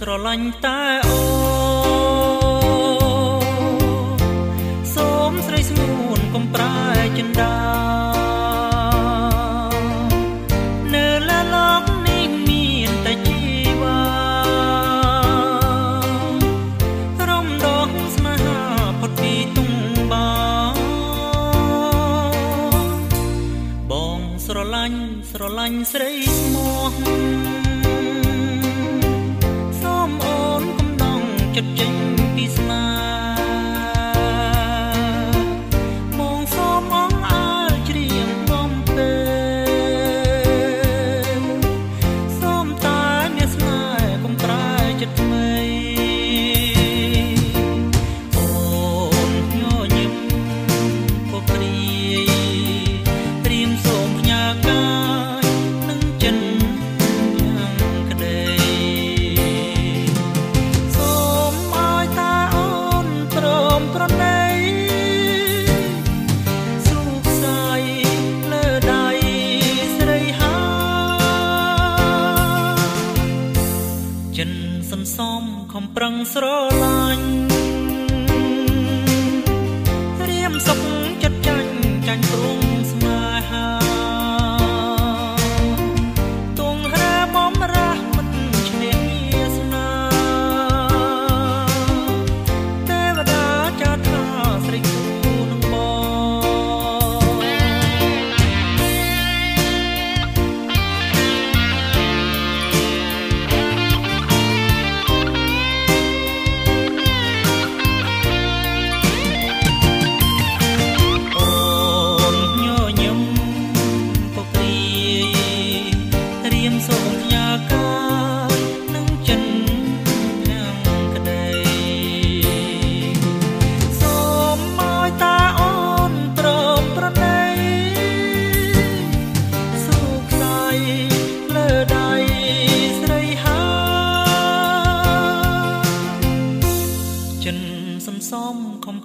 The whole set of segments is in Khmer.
ស្រឡាញ់ស្រឡាញ់តែអូសូមស្រីស្ងួនកុំប្រែចិន្តានៅឡាឡងនេះមានតែជីវ៉ារំដងស្នេហាផុតពីទុំបាបងស្រឡាញ់ស្រឡាញ់ស្រីស្មោះ ស្រ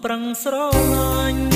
ប្រឹងស្រឡាញ់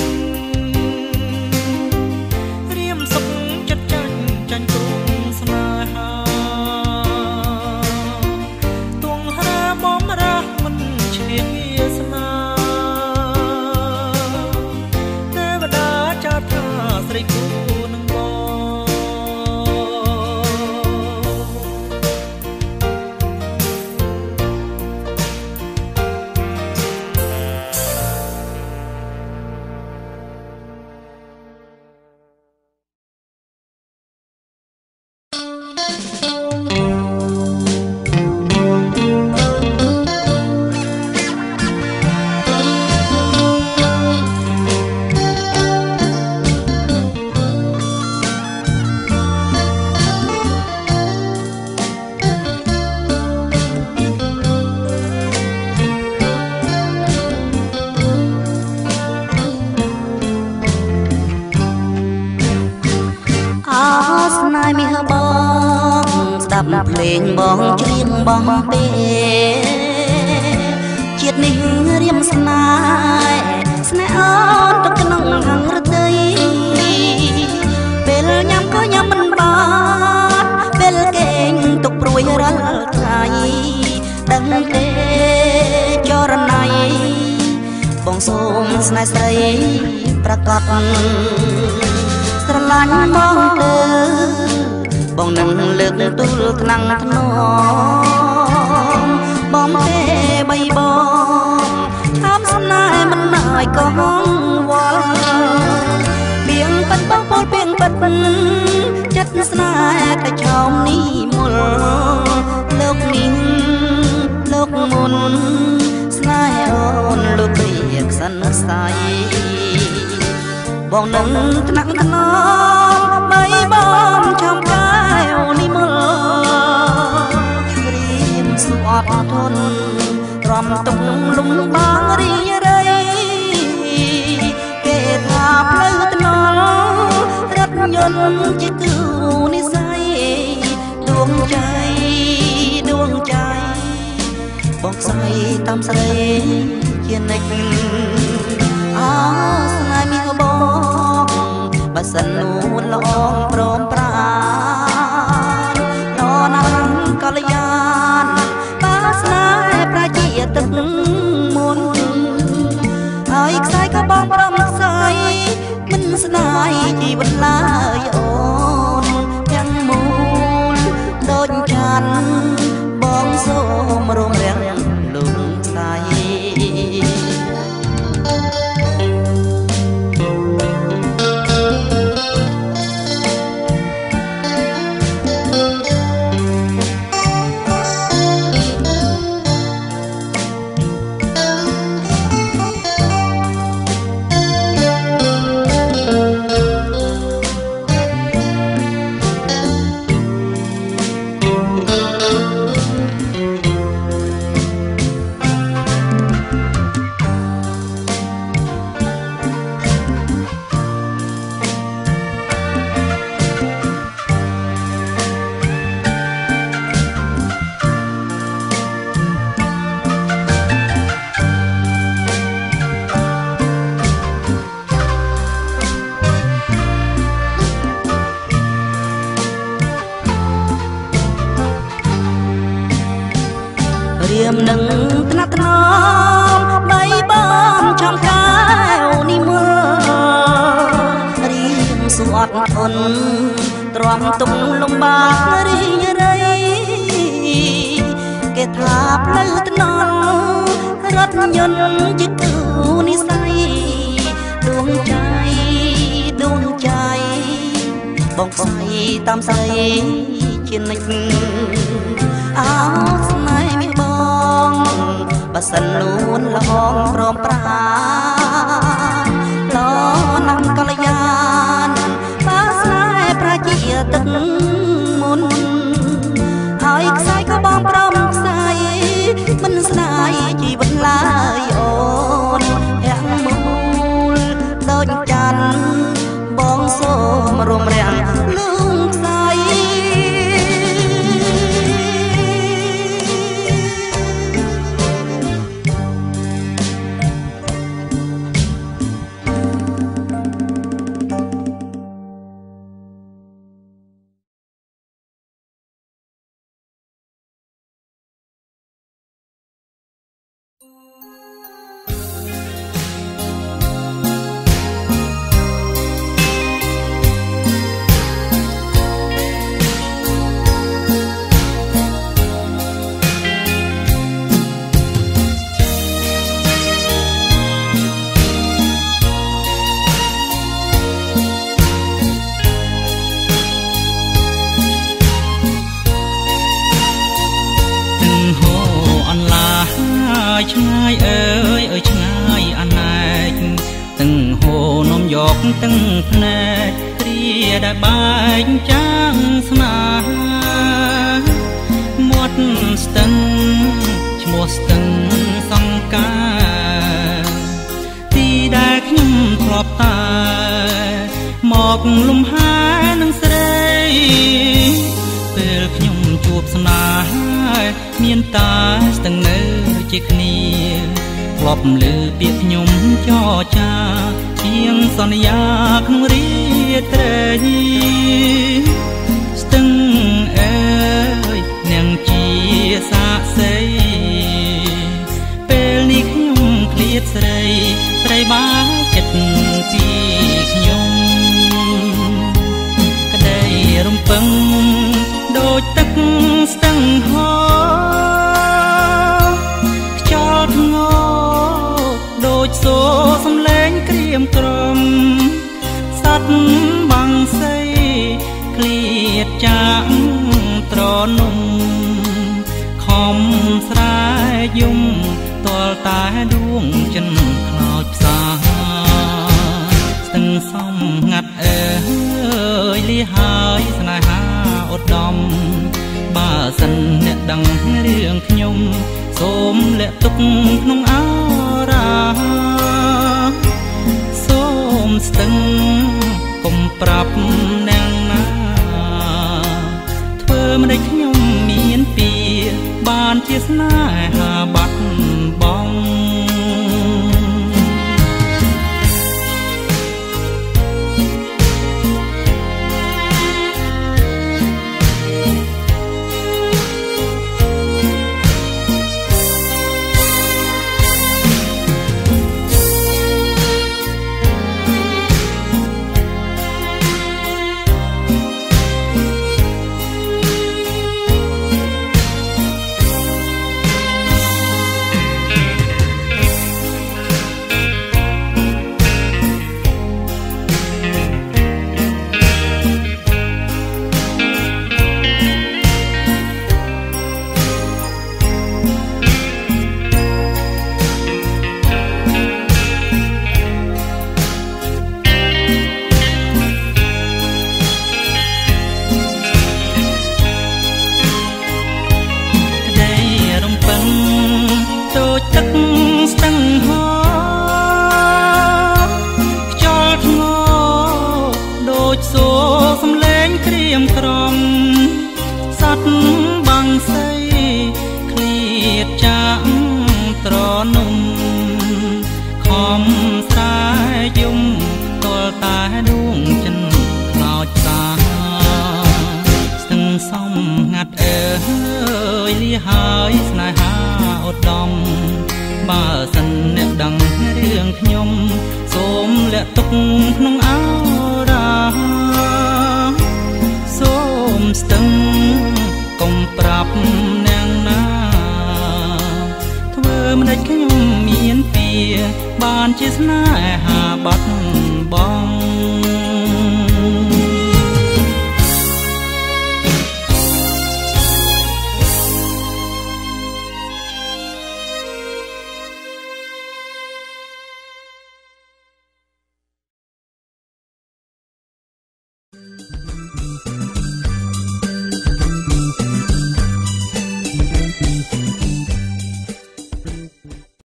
ដាប់ភ្លេងបងច្រៀងបងពេជាតិនេះរៀមស្នេហ៍ស្នេហ៍អូនទុកក្នុងហង្រតីពេលញ៉ាំក៏ញ៉ាំមិនបានពេលគេងទុកព្រួយរាល់ថ្ងៃដឹងទេចរណៃបងសូមស្នេហ៍ស្រីប្រកបស្រឡាញ់បងទៅ បងនឹងលើកទូលថ្នាំងថ្នមបងទេបីបងតាមស្នេហ៍មិនឲ្យកងវល់ពីងប៉ិតបងពោលពីងប៉ិតចិត្តស្នេហ៍តែឆោមនេះមុលលោកនេះលោកមុនស្នេហ៍អូនលោកព្រាកសិនស្័យបងនឹងថ្នាក់ថ្នមបីបងចំ អត់ធន់ទ្រាំទុកលំបងរីរៃគេថាផ្លូវថ្នល់រថយន្តជាគូនិស័យដួងใจដួងใจ បងស្រីតាមស្រីជានិច្ចអោស្នេហ៍មាសបងបើសិននួនល្អ ជីវិតឡើយ មនឹងថ្នាក់ថ្នមបីបងចំកែវនេះមើលរៀងសួរអត់ធន់ទ្រាំទុំលំបាករីរៃគេថាផ្លូវថ្នល់រថយន្តជាគូនិស័យដួងចៃដួងចៃបងស្័យតាមស្័យជានិចអោ បើសិននួនលងព្រមប្រាឡណាំកល្យានបើស្នេហ៍ប្រជាទឹកមុនហើយខ្សែក៏បងព្រមខ្សែមិនស្ដាយជីវិតឡើយអូនហាក់មូលដូចច័ន្ទបងសូមរំរាំងលឺ នំយកទាំងភ្នែកគ្រាដែលបែកចាំងស្នេហាមាត់ស្ទឹងឈ្មោះស្ទឹងសង្ការទីដែលខ្ញុំធ្លាប់តែមកលំហែនឹងស្រីពេលខ្ញុំជួបស្នេហាមានតាស្ទឹងនៅជាគ្នា ធ្លាប់លឺពាក្យខ្ញុំចរចាជាងសន្យាក្នុងរាត្រីស្ទឹងអើយនាងជាសាក្សីពេលនេះខ្ញុំឃ្លាតស្រីស្រីបាចិត្ត ចាក់ត្រនំខំស្រែកយំទាល់តែដួងចិនខ្លោចផ្សាស្ទឹងសំងាត់អើយលីហើយស្នេហាឧត្តមបើសិនអ្នកដឹងរឿងខ្ញុំសូមលាក់ទុកក្នុងអរាសូមស្ទឹងកុំប្រាប់អ្នក ជាស្នេហា រៀមក្រំសត្វបាំងសីឃ្លៀតចាក់ត្រនំខំស្រាយំតលតែដួងចិនខ្លោចសាស្ទឹងសំងាត់អើយលាហើយស្នេហាអត់ដំបើសិនអ្នកដឹងរឿងខ្ញុំ សូមលាក់ទុកក្នុងអោរា ស្ទឹងកុំប្រាប់នាងណា ធ្វើមិនដេចខ្ញុំមានពីបានជាស្នេហាបាត់បង